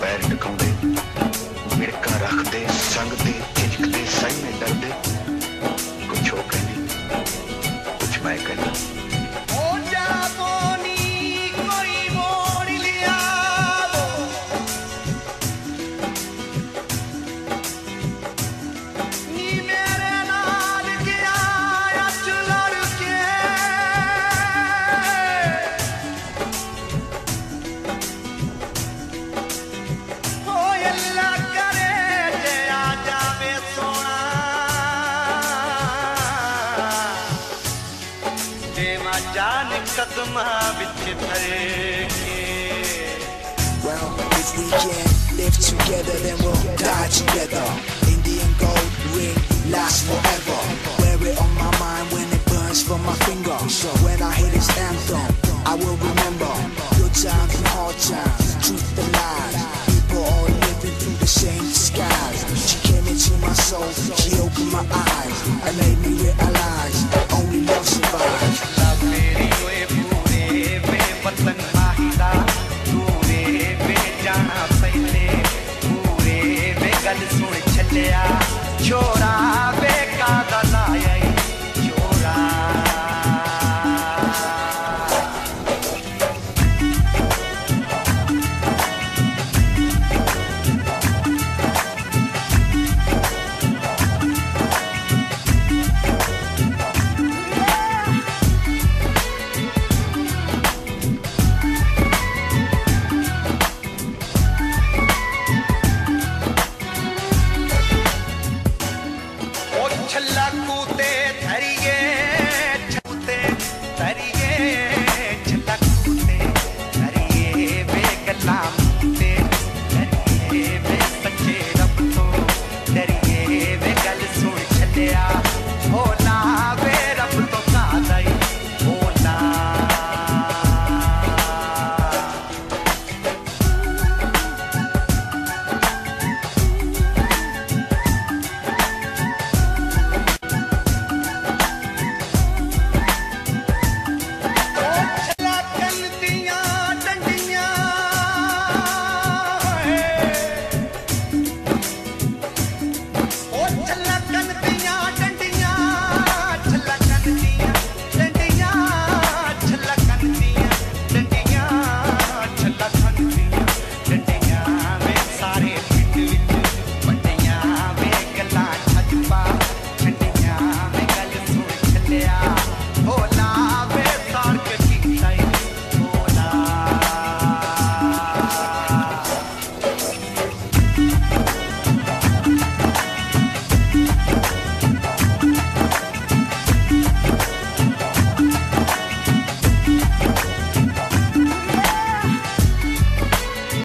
ਪੈਰ ਟਿਕਾਉਂਦੇ ਮਿੜਕਾ ਰੱਖਦੇ ਸੰਗ ਕਦਮਾਂ ਵਿੱਚ ਧਰ ਕੇ Well, if we can live together, then we'll die together. Indian gold ring lasts forever. Wear it on my mind when it burns from my finger. So when I hear this anthem, I will remember good times and hard times, truth and lies. ਗੱਲ ਸੁਣ ਛੱਡਿਆ ਛੋਰਾ